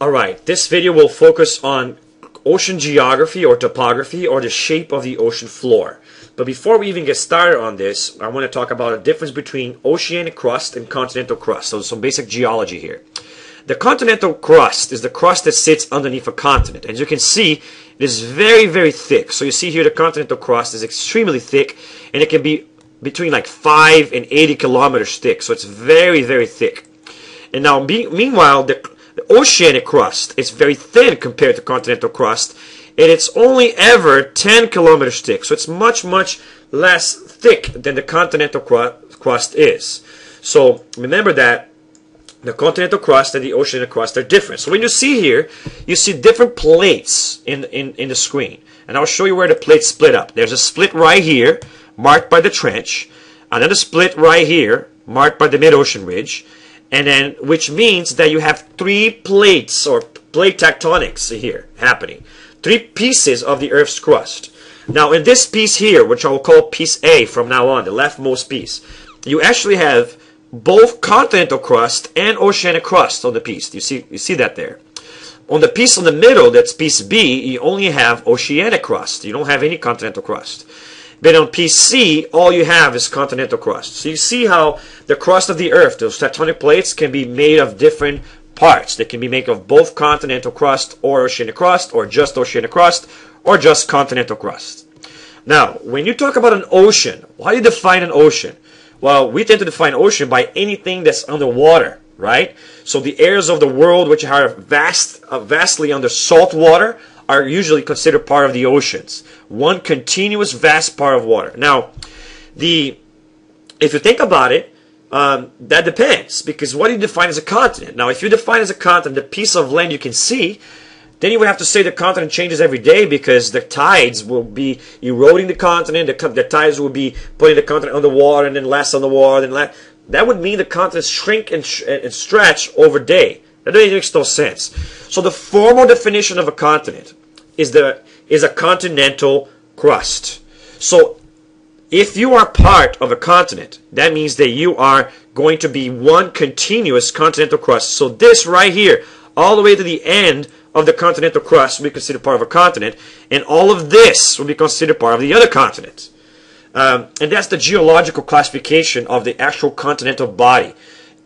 Alright, this video will focus on ocean geography or topography or the shape of the ocean floor. But before we even get started on this, I want to talk about a difference between oceanic crust and continental crust. So some basic geology here. The continental crust is the crust that sits underneath a continent. As you can see, it is very, very thick. So you see here the continental crust is extremely thick and it can be between like 5 and 80 kilometers thick. So it's very, very thick. And now, meanwhile, the the oceanic crust. It's very thin compared to continental crust, and it's only ever 10 kilometers thick. So it's much, much less thick than the continental crust is. So remember that the continental crust and the oceanic crust are different. So when you see here, you see different plates in, in, in the screen. And I'll show you where the plates split up. There's a split right here, marked by the trench. Another split right here, marked by the mid-ocean ridge and then which means that you have three plates or plate tectonics here happening. Three pieces of the earth's crust. Now in this piece here which i will call piece a from now on the leftmost piece you actually have both continental crust and oceanic crust on the piece. You see you see that there. On the piece in the middle that's piece b you only have oceanic crust. You don't have any continental crust but on piece C, all you have is continental crust. So you see how the crust of the Earth, those tectonic plates, can be made of different parts. They can be made of both continental crust or oceanic crust, or just oceanic crust, or just continental crust. Now, when you talk about an ocean, how do you define an ocean? Well, we tend to define ocean by anything that's underwater, right? So the areas of the world which are vast, uh, vastly under salt water are usually considered part of the oceans. One continuous vast part of water. Now, the if you think about it, um, that depends because what do you define as a continent? Now, if you define as a continent the piece of land you can see, then you would have to say the continent changes every day because the tides will be eroding the continent. The, the tides will be putting the continent underwater and then less underwater and less. That would mean the continents shrink and, and stretch over day. That makes no sense. So the formal definition of a continent is the is a continental crust. So if you are part of a continent, that means that you are going to be one continuous continental crust. So this right here, all the way to the end of the continental crust will be considered part of a continent, and all of this will be considered part of the other continent. Um, and that's the geological classification of the actual continental body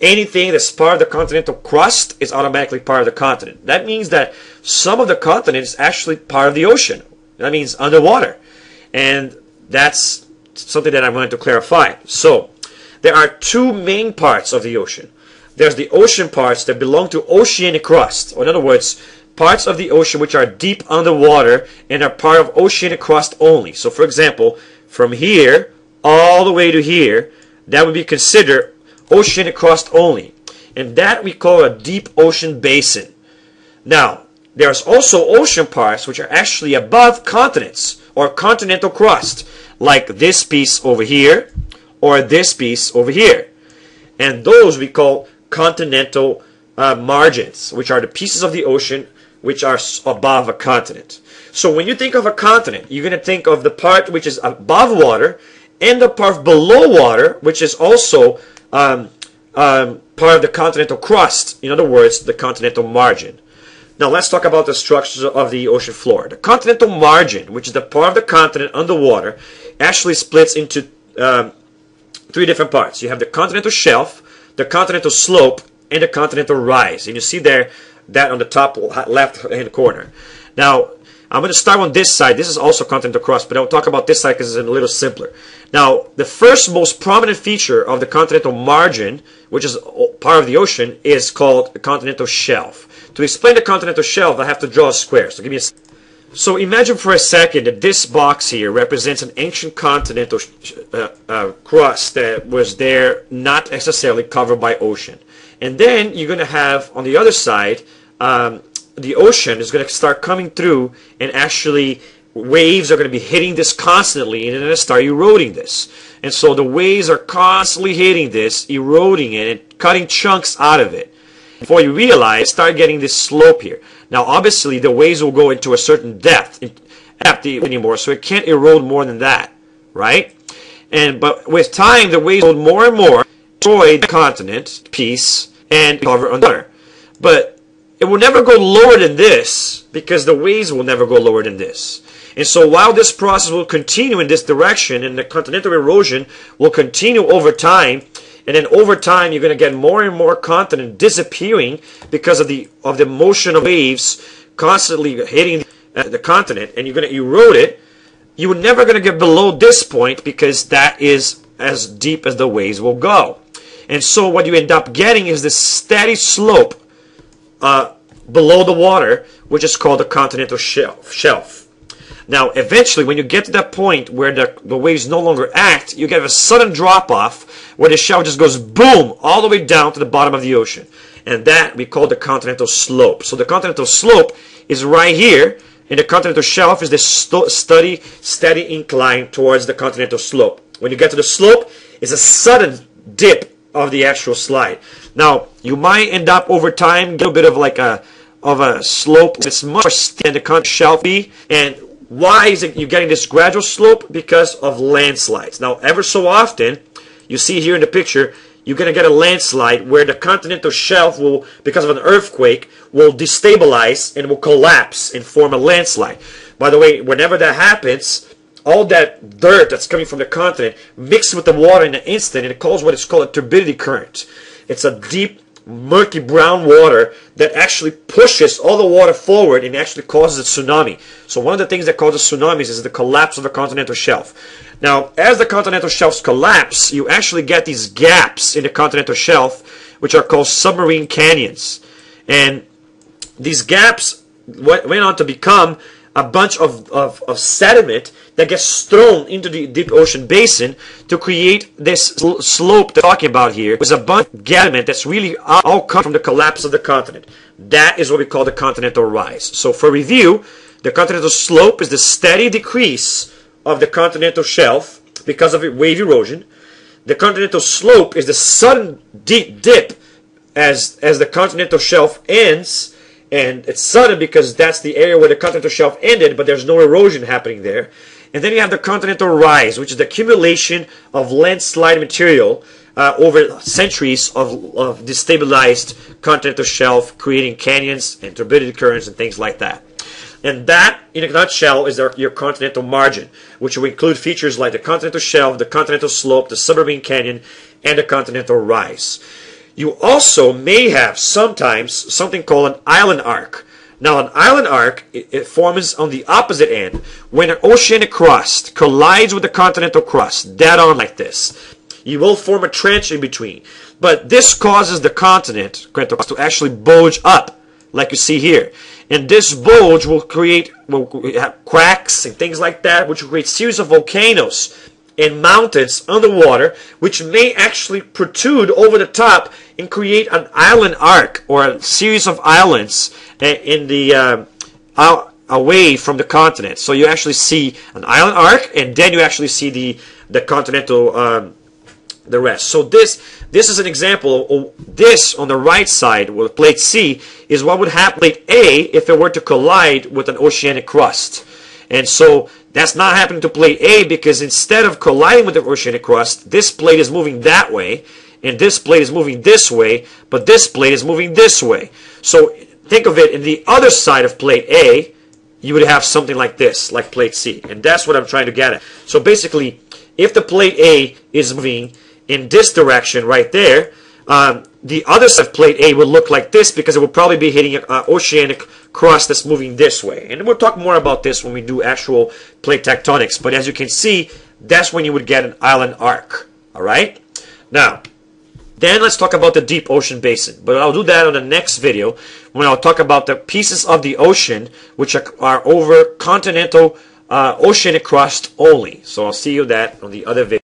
anything that's part of the continental crust is automatically part of the continent. That means that some of the continent is actually part of the ocean. That means underwater. And that's something that I wanted to clarify. So, there are two main parts of the ocean. There's the ocean parts that belong to oceanic crust. Or in other words, parts of the ocean which are deep underwater and are part of oceanic crust only. So, for example, from here all the way to here, that would be considered oceanic crust only. And that we call a deep ocean basin. Now, there's also ocean parts which are actually above continents or continental crust, like this piece over here or this piece over here. And those we call continental uh, margins, which are the pieces of the ocean which are above a continent. So when you think of a continent, you're going to think of the part which is above water and the part below water, which is also um, um, part of the continental crust. In other words, the continental margin. Now let's talk about the structures of the ocean floor. The continental margin, which is the part of the continent underwater, actually splits into um, three different parts. You have the continental shelf, the continental slope, and the continental rise. And you see there that on the top left hand corner. Now, I'm going to start on this side. This is also continental crust, but I'll talk about this side because it's a little simpler. Now, the first most prominent feature of the continental margin, which is part of the ocean, is called the continental shelf. To explain the continental shelf, I have to draw a square. So give me a so imagine for a second that this box here represents an ancient continental uh, uh, crust that was there not necessarily covered by ocean. And then you're going to have on the other side um, the ocean is going to start coming through and actually waves are going to be hitting this constantly and they're going to start eroding this. And so the waves are constantly hitting this, eroding it, and cutting chunks out of it. Before you realize, start getting this slope here. Now, obviously, the waves will go into a certain depth, anymore, so it can't erode more than that, right? And but with time, the waves will more and more destroy the continent piece and cover under. But it will never go lower than this because the waves will never go lower than this. And so while this process will continue in this direction and the continental erosion will continue over time, and then over time you're going to get more and more continent disappearing because of the of the motion of waves constantly hitting the continent and you're going to erode it, you're never going to get below this point because that is as deep as the waves will go. And so what you end up getting is this steady slope uh, below the water, which is called the continental shelf. shelf. Now, eventually, when you get to that point where the, the waves no longer act, you get a sudden drop off where the shelf just goes boom all the way down to the bottom of the ocean. And that we call the continental slope. So the continental slope is right here, and the continental shelf is this steady, steady incline towards the continental slope. When you get to the slope, it's a sudden dip of the actual slide. Now, you might end up over time get a bit of like a of a slope. It's much more than the continental shelf be, and why is it you're getting this gradual slope? Because of landslides. Now, ever so often, you see here in the picture, you're going to get a landslide where the continental shelf will, because of an earthquake, will destabilize and will collapse and form a landslide. By the way, whenever that happens, all that dirt that's coming from the continent mixed with the water in an instant and it causes what is called a turbidity current. It's a deep murky brown water that actually pushes all the water forward and actually causes a tsunami. So one of the things that causes tsunamis is the collapse of the continental shelf. Now, as the continental shelves collapse, you actually get these gaps in the continental shelf, which are called submarine canyons. And these gaps went on to become a bunch of, of, of, sediment that gets thrown into the deep ocean basin to create this slope they're talking about here. It's a bunch of sediment that's really all come from the collapse of the continent. That is what we call the continental rise. So for review, the continental slope is the steady decrease of the continental shelf because of wave erosion. The continental slope is the sudden deep dip as, as the continental shelf ends and it's sudden because that's the area where the continental shelf ended, but there's no erosion happening there. And then you have the continental rise, which is the accumulation of landslide material uh, over centuries of, of destabilized continental shelf, creating canyons and turbidity currents and things like that. And that, in a nutshell, is our, your continental margin, which will include features like the continental shelf, the continental slope, the submarine canyon, and the continental rise. You also may have sometimes something called an island arc. Now, an island arc it, it forms on the opposite end when an oceanic crust collides with the continental crust, dead on like this. You will form a trench in between, but this causes the continent crust to actually bulge up, like you see here. And this bulge will create will have cracks and things like that, which will create series of volcanoes and mountains underwater, which may actually protrude over the top and create an island arc or a series of islands eh, in the uh, away from the continent. So you actually see an island arc, and then you actually see the the continental um, the rest. So this this is an example. This on the right side with plate C is what would happen plate A if it were to collide with an oceanic crust. And so that's not happening to plate A because instead of colliding with the oceanic crust, this plate is moving that way, and this plate is moving this way, but this plate is moving this way. So think of it in the other side of plate A, you would have something like this, like plate C. And that's what I'm trying to get at. So basically, if the plate A is moving in this direction right there, um, the other side of plate A will look like this because it will probably be hitting an oceanic crust that's moving this way. And we'll talk more about this when we do actual plate tectonics. But as you can see, that's when you would get an island arc. All right? Now, then let's talk about the deep ocean basin. But I'll do that on the next video when I'll talk about the pieces of the ocean which are, are over continental uh, oceanic crust only. So I'll see you that on the other video.